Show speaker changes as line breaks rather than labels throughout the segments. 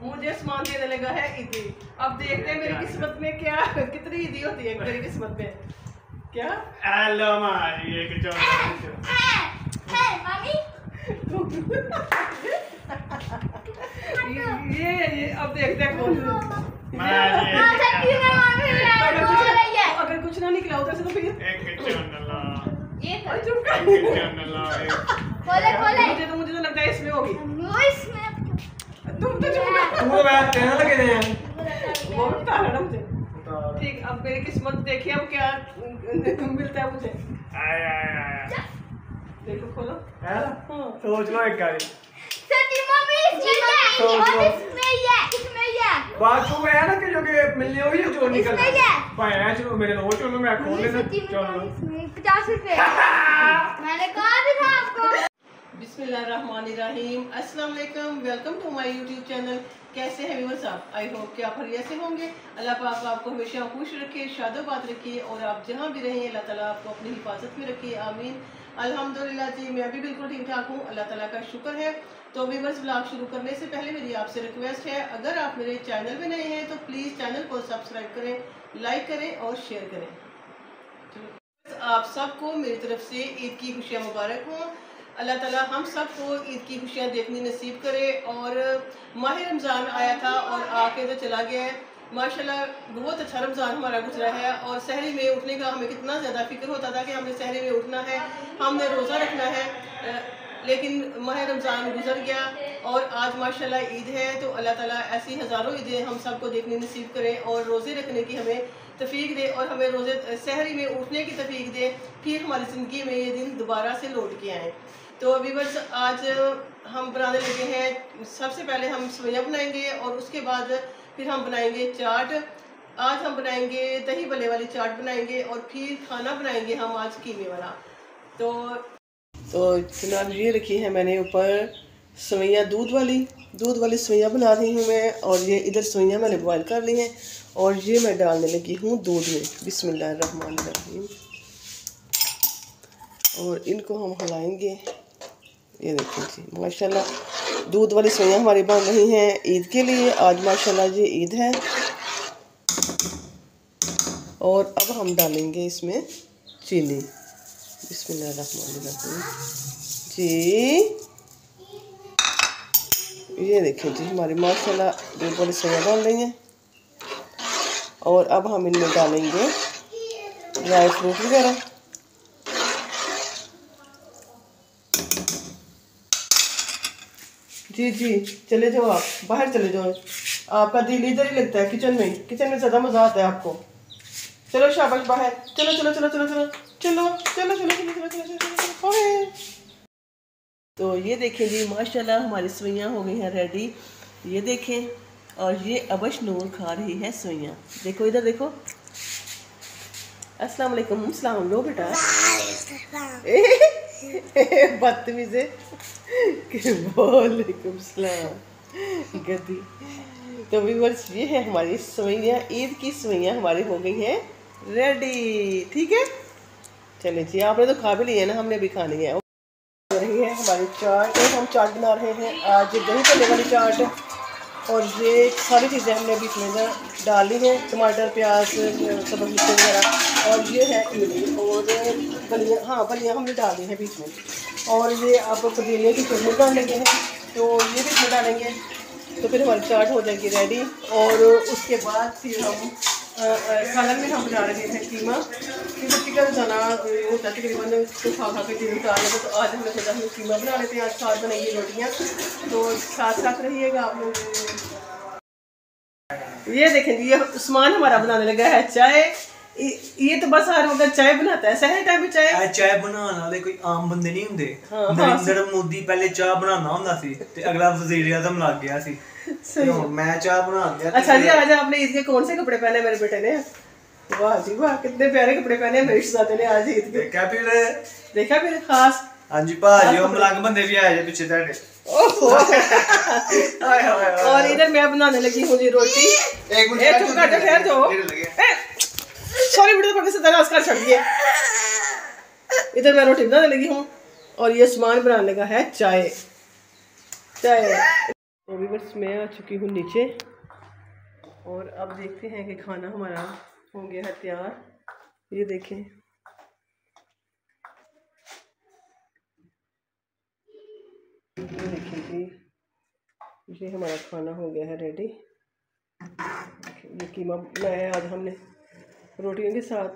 मुझे सामान देने लगा है ईदी अब देखते हैं मेरी किस्मत में क्या कितनी ईदी होती है मेरी किस्मत में। क्या?
हेलो मारी एक चौदह
ये ये अब देखते हैं कौन।
मारी
अगर कुछ ना निकला उधर से तो फिर
एक चौदह
अरे चुप कर।
एक चौदह
मुझे तो मुझे तो लगता है इसमें होगी। तुम तो चुप कर
तू तो बैठ कहने लगे थे यार।
वो बता रहा मुझे। ठीक अब मेरी किस्मत देखिए अब क्या मिलता है मुझे।
आया आया आया।
देखो खोलो।
है ना?
हाँ।
सोच लो एक बारी। बात तो है ना कि जो कि मिलने है जो निकल
इसमें क्या?
पाया चलो मेरे दो चलो मैं खोल लेता। चलो
पचास रुपए। मैंने कहा भी था
बिस्मिल्लाहिर्रहमानिर्रहीम। अस्सलाम वालेकुम टू माय यूट्यूब चैनल। कैसे हैं व्यूअर्स आप आई होप कि आप हरिया से होंगे। अल्लाह पाक आपको हमेशा खुश रखे, शादोबाद रखिए और आप जहाँ भी रहें, अल्लाह ताला आपको अपनी हिफाजत में रखिए आमीन। अल्हम्दुलिल्लाह जी, मैं भी बिल्कुल ठीक ठाक हूँ। अल्लाह ताला का शुक्र है। तो व्यूअर्स ब्लॉग शुरू करने से पहले मेरी आपसे रिक्वेस्ट है, अगर आप मेरे चैनल में नए हैं तो प्लीज़ चैनल को सब्सक्राइब करें, लाइक करें और शेयर करें। आप सबको मेरी तरफ़ से ईद की खुशियाँ मुबारक हों। अल्लाह ताला हम सबको ईद की खुशियाँ देखनी नसीब करे और माह रमज़ान आया था और आके तो चला गया है। माशाल्लाह, बहुत अच्छा रमज़ान हमारा गुजरा है और सहरी में उठने का हमें कितना ज़्यादा फ़िक्र होता था कि हमने सहरी में उठना है, हमने रोज़ा रखना है। लेकिन माह रमज़ान गुजर गया और आज माशाल्लाह ईद है तो अल्लाह ताला ऐसी हज़ारों ईदें हम सबको देखनी नसीब करें और रोज़े रखने की हमें तफीक दे और हमें रोज़े सहरी में उठने की तफीक दे, फिर हमारी ज़िंदगी में ये दिन दोबारा से लौट के आएँ। तो वीवर्स आज हम बनाने लगे हैं। सबसे पहले हम सवैयाँ बनाएँगे और उसके बाद फिर हम बनाएँगे चाट। आज हम बनाएँगे दही भल्ले वाली चाट बनाएँगे और फिर खाना बनाएँगे हम आज कीमे वाला। तो तो फ़िलहाल ये रखी है मैंने ऊपर सवैयाँ दूध वाली। दूध वाली सवैयाँ बना रही हूँ मैं और ये इधर सवैयाँ मैंने बॉयल कर ली हैं और ये मैं डालने लगी हूँ दूध में। बिस्मिल्लाहिर्रहमानिर्रहीम। और इनको हम हिलाएँगे। ये देखिए जी, माशाल्लाह, दूध वाली सवैयाँ हमारी बन रही हैं ईद के लिए, आज माशाल्लाह जी ईद है। और अब हम डालेंगे इसमें चीनी। बिस्मिल्लाहिर्रहमानिर्रहीम। जी। ये देखें जी, हमारी माशाल्लाह दूध वाली सवैयाँ बन रही हैं। और अब हम इनमें डालेंगे ड्राई फ्रूट वगैरह। जी जी चले जाओ आप बाहर चले जाओ आपका दिल इधर ही लगता है किचन में किचन में ज़्यादा मज़ा आता है आपको चलो शाबाश बाहर चलो चलो चलो चलो चलो चलो चलो चलो चलो चलो चलो चलो चलो तो ये देखें जी माशाल्लाह हमारी सवैयाँ हो गई हैं रेडी ये देखें और ये अबश नूर खा रही है सवैयाँ देखो इधर देखो अस्सलाम वालेकुम सलाम लो बेटा बदतमीज। वालेकुम गदी तो व्यूअर्स ये है हमारी सवैयाँ ईद की सवैयाँ हमारी हो गई हैं रेडी ठीक है? चलिए जी, आपने तो खा भी लिया है ना, हमने भी खानी है। रही है हमारी चाट। हम चाट बना रहे हैं आज, दही भल्ले वाली चाट। और ये सारी चीज़ें हमने अभी इसमें डाली हैं, टमाटर, प्याज, सब मिर्च वगैरह। और ये है इमली और बलिया हाँ बलिया हमने डाल हैं बीच में। और ये आप पुदीने की चटनी डाल लेंगे हैं तो ये भी इसमें डालेंगे। तो फिर हमारी चाट हो जाएगी रेडी और उसके बाद फिर हम सालन में हम बना रहे हैं कीमा। क्योंकि का जाना होता है तकरीबन तो खा खा के दिन उतार लेते तो आज हमने सोचा हम कीमा बना लेते हैं, आज साथ बनाइए रोटियाँ। तो साथ साथ रहिएगा आप लोग। ये देखें जी, ये उस्मान हमारा बनाने लगा है, चाय। ये- ये तो बस हर वक्त चाय बनाता है सहर टाइम में चाय
ਇਹ ਚਾਹ ਬਣਾਉਣ ਵਾਲੇ ਕੋਈ ਆਮ ਬੰਦੇ ਨਹੀਂ ਹੁੰਦੇ
ਹਾਂ,
ਨਰਿੰਦਰ ਮੋਦੀ ਪਹਿਲੇ ਚਾਹ ਬਣਾਉਣਾ ਹੁੰਦਾ ਸੀ ਤੇ ਅਗਲਾ ਵਜ਼ੀਰ ਆਜ਼ਮ ਲੱਗ ਗਿਆ ਸੀ ਤੇ ਹੁਣ ਮੈਂ ਚਾਹ ਬਣਾ ਦਿਆ
अच्छा जी आज आपने ईद के कौन से कपड़े पहने मेरे बेटे ने वाह जी वाह कितने प्यारे कपड़े पहने मेरे शहजादे ने आज ईद के
ਦੇਖਿਆ ਫਿਰ
देखा फिर खास
ਹਾਂਜੀ ਭਾਜੀ ਉਹ ਮਲੰਗ ਬੰਦੇ ਵੀ ਆਏ ਜੇ ਪਿੱਛੇ ਤੁਹਾਡੇ
ओहो
ਹਾਏ ਹਾਏ
और इधर मैं बनाने लगी हूँ जी रोटी
एक मिनट
ए, चुप कर जा ठहर जाओ सॉरी बेटे पकड़ से तरह उसका छट गया इधर मैं रोटी बनाने लगी हूँ, और ये सामान बनाने का है चाय। चाय। तो अभी बस मैं आ चुकी हूँ नीचे, और अब देखते हैं कि खाना हमारा हो गया है तैयार। ये देखें। ये देखिए जी। ये हमारा खाना हो गया है रेडी ये कीमा बनाया आज हमने रोटियों के साथ।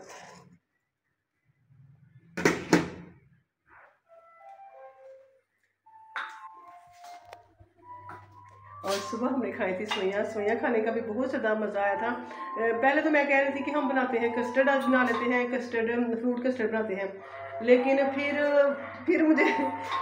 और सुबह हमने खाई थी सोइयाँ। सोइयाँ खाने का भी बहुत ज़्यादा मज़ा आया था। पहले तो मैं कह रही थी कि हम बनाते हैं कस्टर्ड आज बना लेते हैं कस्टर्ड फ्रूट कस्टर्ड बनाते हैं। लेकिन फिर फिर मुझे,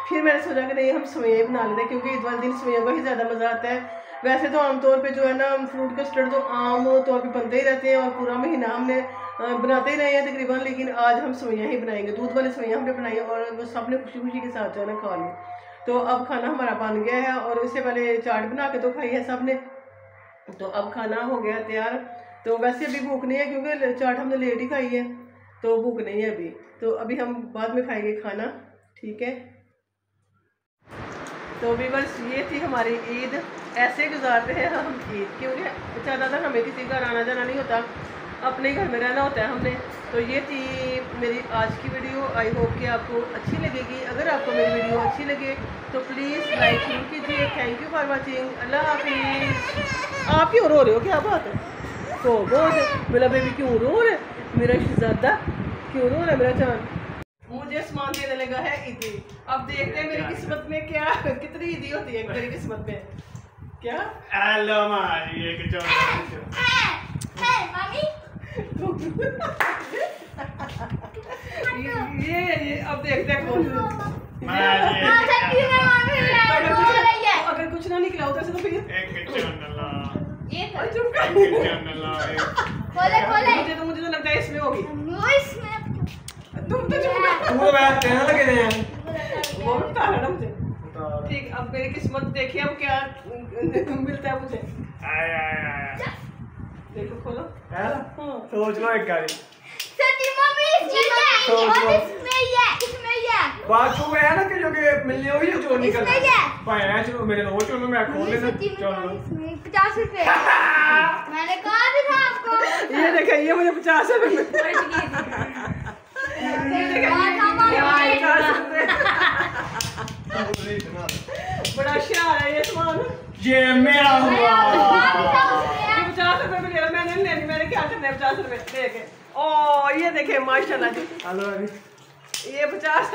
फिर मैंने सोचा कि नहीं, हम सोइयाँ बना लेते हैं, क्योंकि ईद वाले दिन सोइयाँ का ही ज़्यादा मज़ा आता है। वैसे तो आमतौर पे जो है ना फ्रूट कस्टर्ड तो आम तौर पे बनते ही रहते हैं और पूरा महीना हमने बनाते ही रहे हैं तकरीबन, लेकिन आज हम सोइयाँ ही बनाएँगे। दूध वाली सोइयाँ हमने बनाई और वो सबने खुशी खुशी के साथ जो है ना खा ली। तो अब खाना हमारा बन गया है और इससे पहले चाट बना के तो खाई है सबने। तो अब खाना हो गया तैयार। तो वैसे अभी भूख नहीं है क्योंकि चाट हमने लेट ही खाई है। तो भूख नहीं है अभी। तो अभी हम बाद में खाएँगे खाना, ठीक है? तो बस ये थी हमारी ईद। ऐसे गुजारते हैं हम ईद। क्योंकि ज़्यादातर हमें किसी का आना जाना नहीं होता। अपने घर में रहना होता है हमने। तो ये थी मेरी आज की वीडियो। आई होप कि आपको अच्छी लगेगी। अगर आपको मेरी वीडियो अच्छी लगे तो प्लीज़ लाइक ज़रूर कीजिए। थैंक यू फॉर वॉचिंग अल्लाह हाफिज़। आप क्यों रो रहे हो? क्या बात है? तो बहुत मेरा बेबी क्यों रो रहा है? मेरा शहजादा क्यों रो रहा है? मेरा चाँद मुझे सामान देने लगा है ईदी अब देखते हैं मेरी किस्मत में क्या कितनी ईदी होती है मेरी किस्मत में। क्या?
हेलो मारी एक
है
ये ये अब देखते हैं कौन।
मारी
हाँ
अगर कुछ
रही है।
अगर कुछ ना निकला होता तो फिर
ये खोले
मुझे तो मुझे तो लगता है इसमें होगी।
वॉइस में
तुम तो चुप कर
तू तो मैं कहने लगे थे। यार
वो बता रहा ना मुझे। ठीक अब मेरी किस्मत देखिए अब क्या मिलता है मुझे।
आया आया आया।
देखो खोलो।
है ना?
हाँ।
सोच लो एक बारी
सच्ची मम्मी इसमें है
तो
और इसमें ही है इसमें ही। है
बात वो है ना कि जो कि मिलने हुई जो निकल
इसमें क्या?
पाया चलो मेरे लो चलो मैं खोल लेना चलो।
तो पचास रुपए। मैंने कहा भी था आपको।
ये देखे ये मुझे पचास रुपए बड़ा शार है ये सामान
ये मेरा हुआ
पचास रुपए। में ले मैंने लेनी मैंने क्या करना पचास रुपए लेके ओ ये देखे माशाल्लाह जी
हेलो
पचास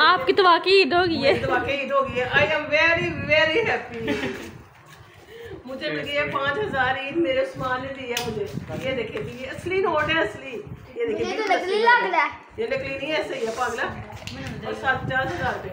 आपकी तो वाकई ईद होगी है
तो वाकई ईद होगी I am very very happy मुझे मिली है पाँच हज़ार ईद मेरे उस्मान ने दी है मुझे। ये देखे जी ये असली नोट है असली। ये देखिए
तो
है। ये नकली नहीं है सही है पागला। और सात पचास हज़ार रुपए